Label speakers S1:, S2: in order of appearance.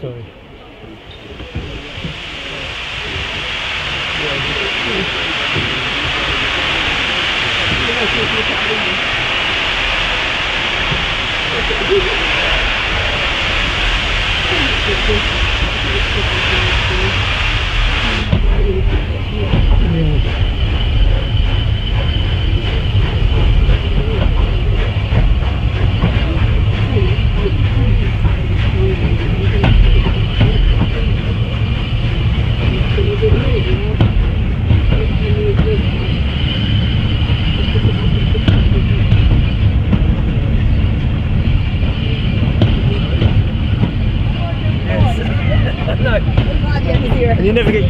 S1: Sorry. no.